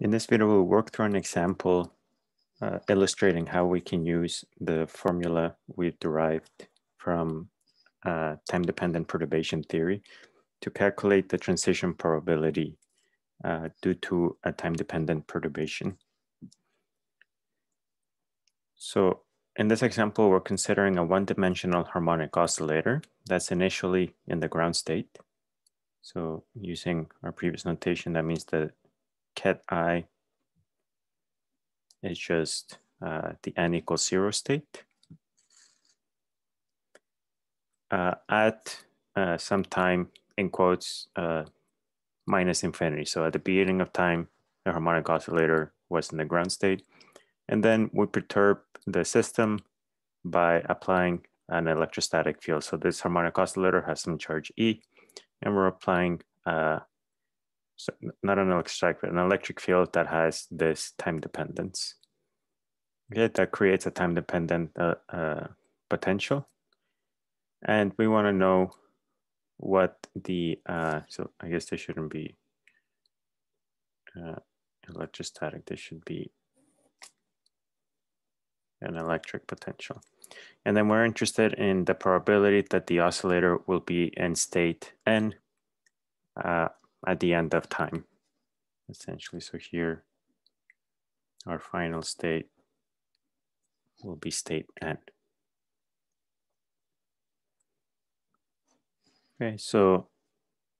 In this video, we'll work through an example uh, illustrating how we can use the formula we've derived from uh, time-dependent perturbation theory to calculate the transition probability uh, due to a time-dependent perturbation. So in this example, we're considering a one-dimensional harmonic oscillator that's initially in the ground state. So using our previous notation, that means that ket i is just uh, the n equals zero state. Uh, at uh, some time, in quotes, uh, minus infinity. So at the beginning of time, the harmonic oscillator was in the ground state. And then we perturb the system by applying an electrostatic field. So this harmonic oscillator has some charge E, and we're applying uh, so not an electrostatic, but an electric field that has this time dependence. Okay, that creates a time dependent uh, uh, potential. And we want to know what the, uh, so I guess this shouldn't be uh, electrostatic, this should be an electric potential. And then we're interested in the probability that the oscillator will be in state n uh, at the end of time, essentially. So here, our final state will be state n. Okay, so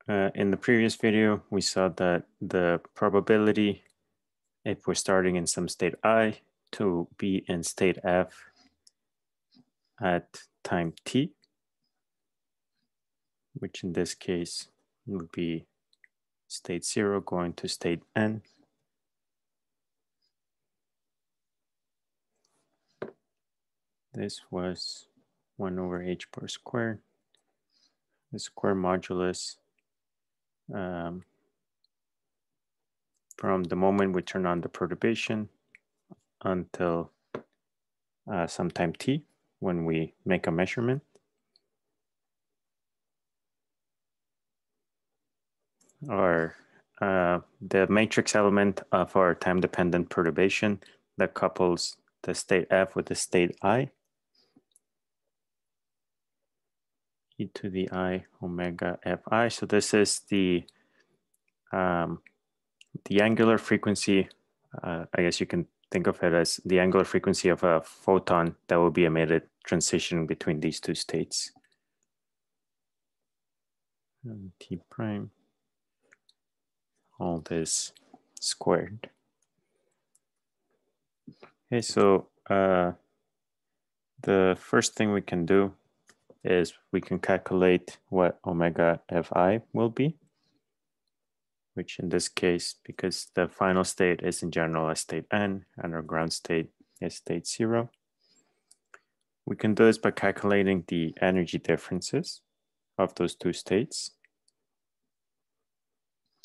uh, in the previous video, we saw that the probability, if we're starting in some state i, to be in state f at time t, which in this case would be state zero going to state n. This was one over h bar squared. The square modulus um, from the moment we turn on the perturbation until uh, sometime t when we make a measurement. Or uh, the matrix element of our time-dependent perturbation that couples the state f with the state i. e to the i omega fi. So this is the um, the angular frequency. Uh, I guess you can think of it as the angular frequency of a photon that will be emitted transitioning between these two states. And t prime all this squared. Okay, so uh, the first thing we can do is we can calculate what omega fi will be, which in this case, because the final state is in general a state n and our ground state is state zero, we can do this by calculating the energy differences of those two states.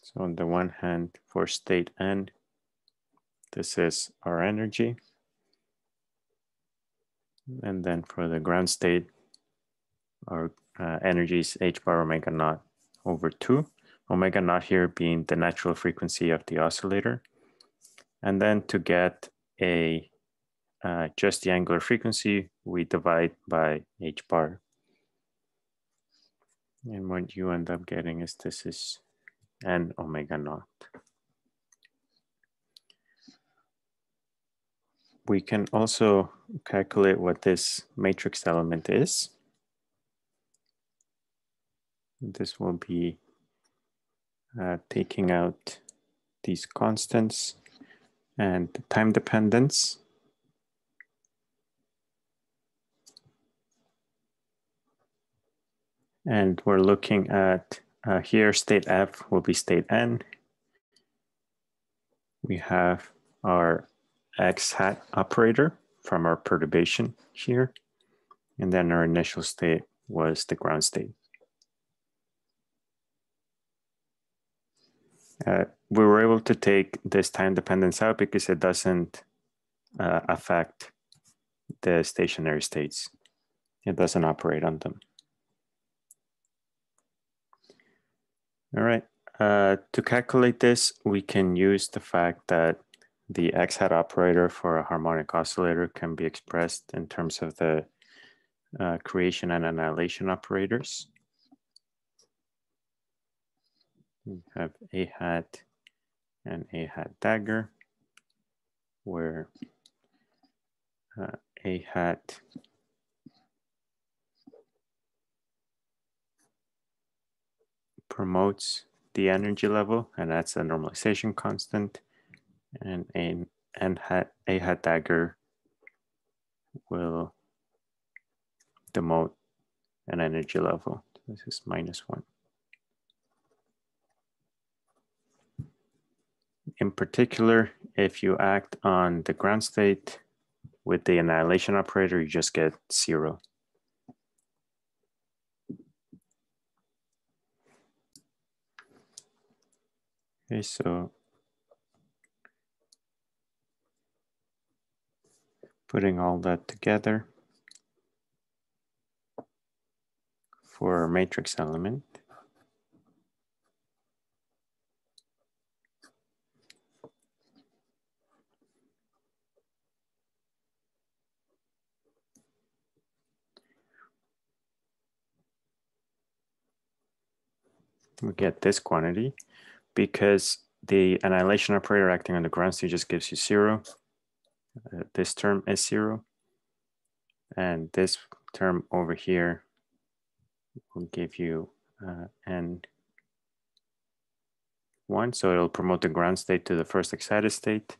So on the one hand, for state n, this is our energy. And then for the ground state, our uh, energy is h bar omega naught over 2. Omega naught here being the natural frequency of the oscillator. And then to get a uh, just the angular frequency, we divide by h bar. And what you end up getting is this is and omega naught. We can also calculate what this matrix element is. This will be uh, taking out these constants and the time dependence. And we're looking at uh, here, state F will be state N. We have our X hat operator from our perturbation here. And then our initial state was the ground state. Uh, we were able to take this time dependence out because it doesn't uh, affect the stationary states. It doesn't operate on them. All right. Uh, to calculate this, we can use the fact that the x hat operator for a harmonic oscillator can be expressed in terms of the uh, creation and annihilation operators. We have a hat and a hat dagger, where uh, a hat promotes the energy level, and that's a normalization constant. And a, and hat, a hat dagger will demote an energy level. This is minus one. In particular, if you act on the ground state with the annihilation operator, you just get zero. Okay, so putting all that together for a matrix element. We get this quantity because the annihilation operator acting on the ground state just gives you zero. Uh, this term is zero. And this term over here will give you uh, n one. So it'll promote the ground state to the first excited state.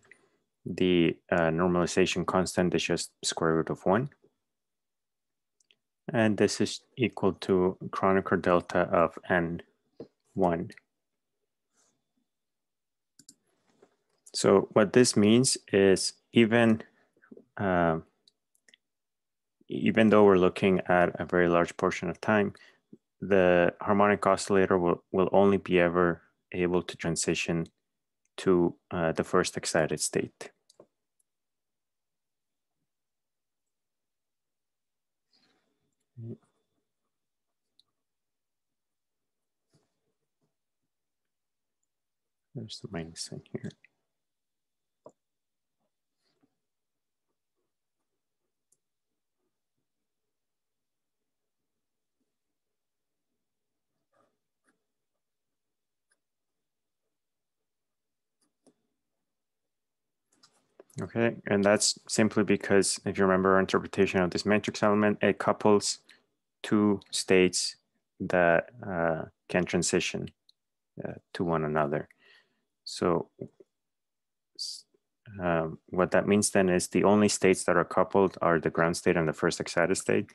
The uh, normalization constant is just square root of one. And this is equal to Kronecker delta of n1. So what this means is even uh, even though we're looking at a very large portion of time, the harmonic oscillator will, will only be ever able to transition to uh, the first excited state. There's the minus sign here. Okay, and that's simply because if you remember our interpretation of this matrix element, it couples two states that uh, can transition uh, to one another. So um, what that means then is the only states that are coupled are the ground state and the first excited state.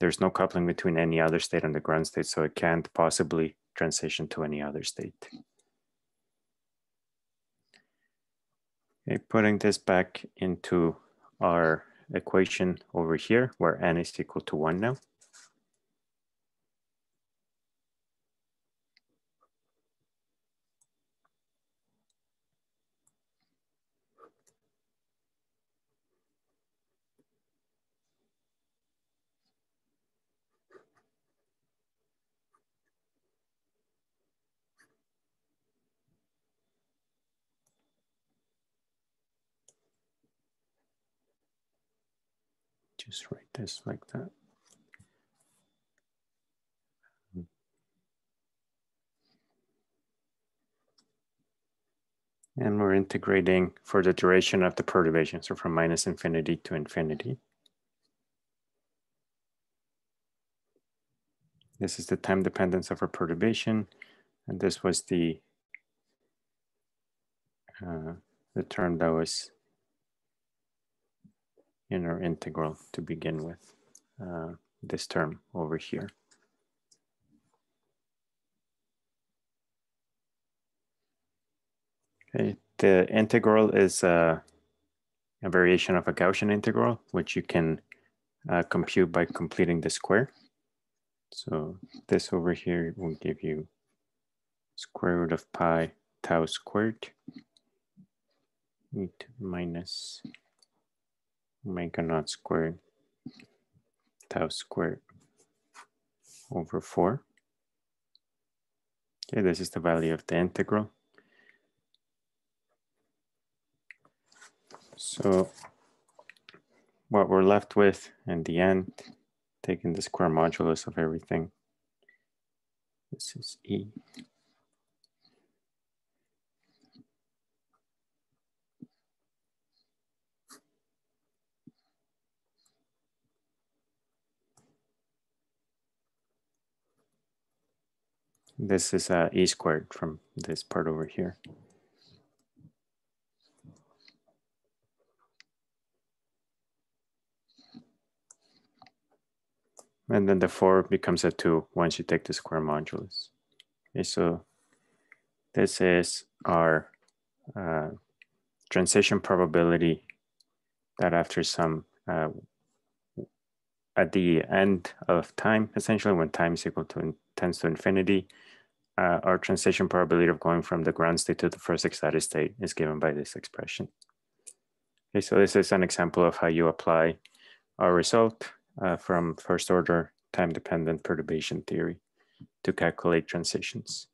There's no coupling between any other state and the ground state, so it can't possibly transition to any other state. Okay, putting this back into our equation over here where n is equal to one now. Just write this like that. And we're integrating for the duration of the perturbation, so from minus infinity to infinity. This is the time dependence of our perturbation, and this was the uh, the term that was inner integral to begin with, uh, this term over here. Okay, the integral is uh, a variation of a Gaussian integral, which you can uh, compute by completing the square. So this over here will give you square root of pi tau squared e minus omega naught squared tau squared over 4. Okay, this is the value of the integral. So what we're left with in the end, taking the square modulus of everything, this is E. This is uh, E squared from this part over here. And then the four becomes a two once you take the square modulus. Okay, so this is our uh, transition probability that after some, uh, at the end of time, essentially when time is equal to tends to infinity, uh, our transition probability of going from the ground state to the first excited state is given by this expression. Okay, so this is an example of how you apply our result uh, from first order time dependent perturbation theory to calculate transitions.